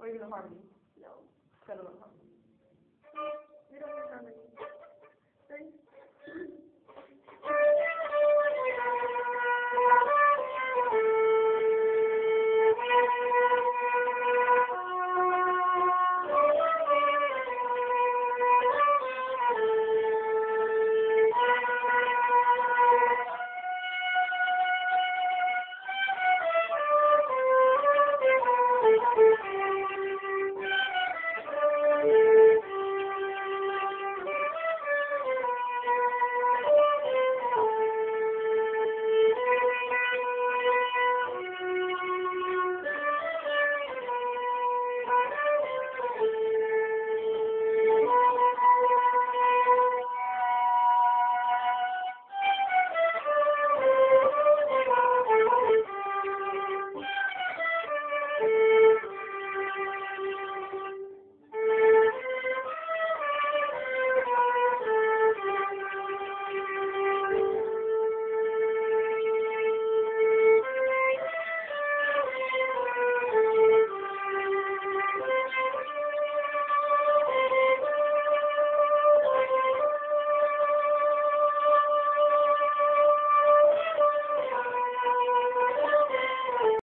Or even a harmony. No.